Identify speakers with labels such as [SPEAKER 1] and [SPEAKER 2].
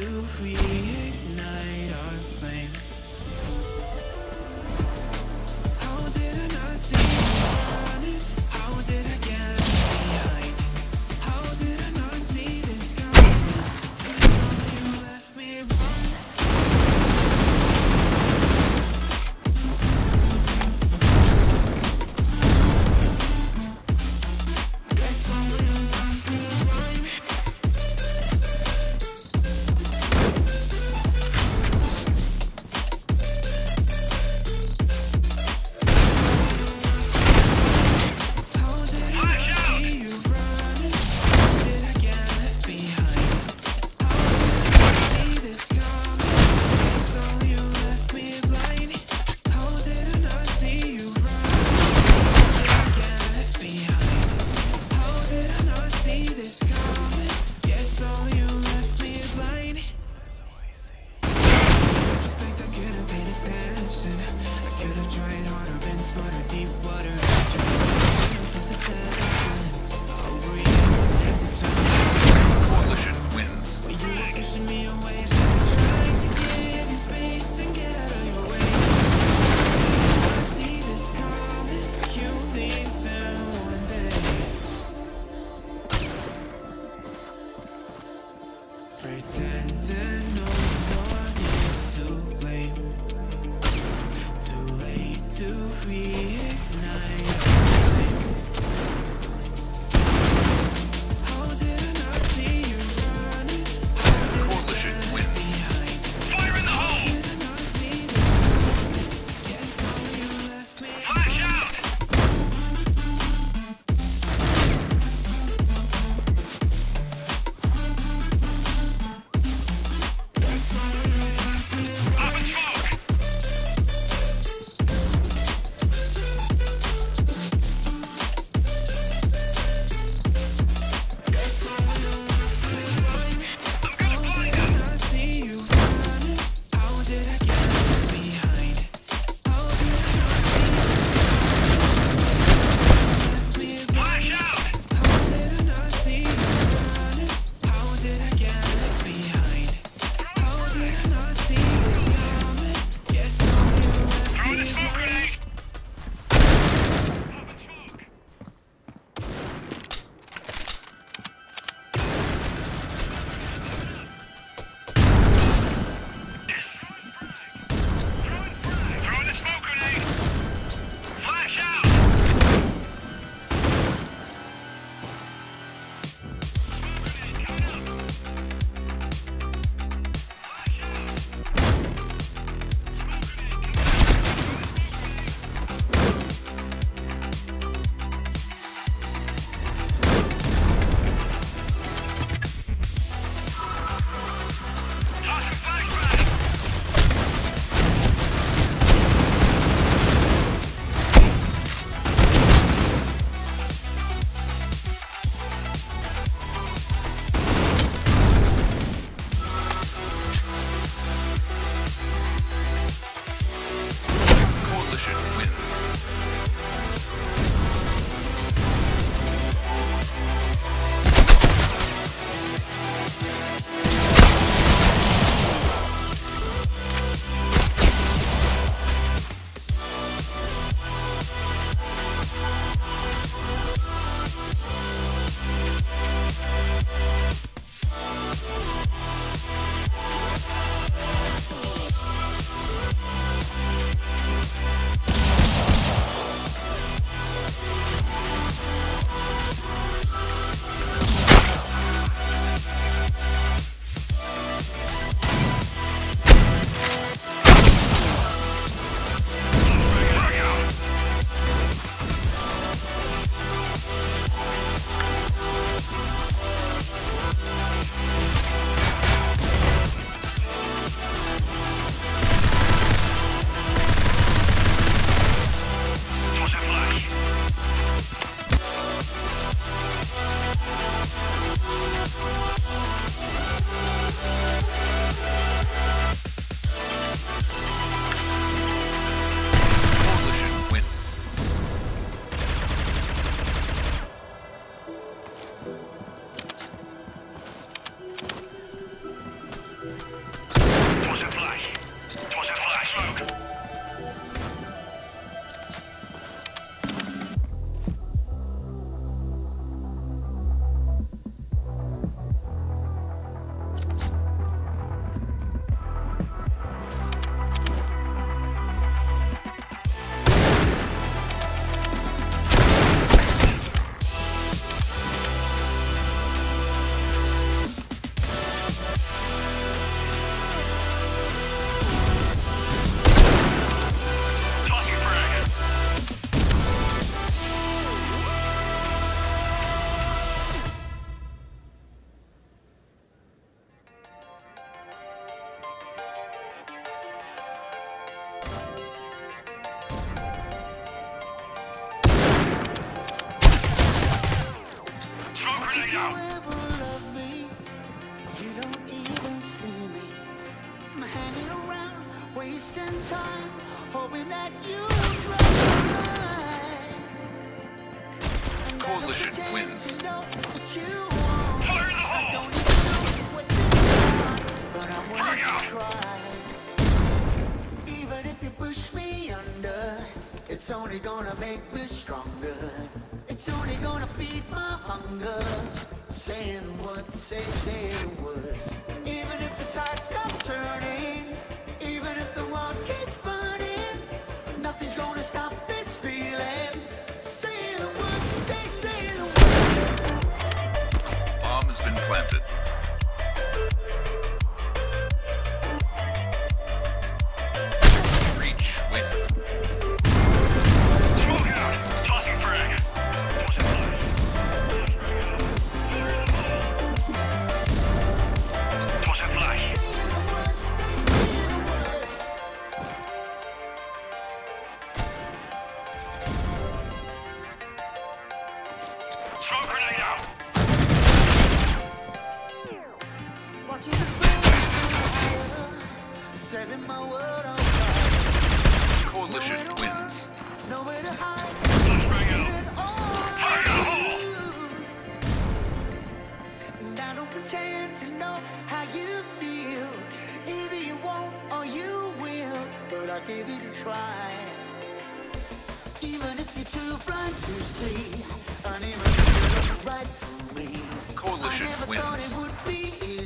[SPEAKER 1] to create. time, hoping that you
[SPEAKER 2] Coalition wins. Out!
[SPEAKER 1] It's only gonna make me stronger. It's only gonna feed my hunger. Say the words, say, say the has been
[SPEAKER 3] planted.
[SPEAKER 2] I don't pretend to know how you feel. Either you won't or you will, but I'll give it a try. Even if you're too blind to see, and even if you look right through me,
[SPEAKER 3] Coalition
[SPEAKER 2] I never
[SPEAKER 3] wins.
[SPEAKER 2] thought it would be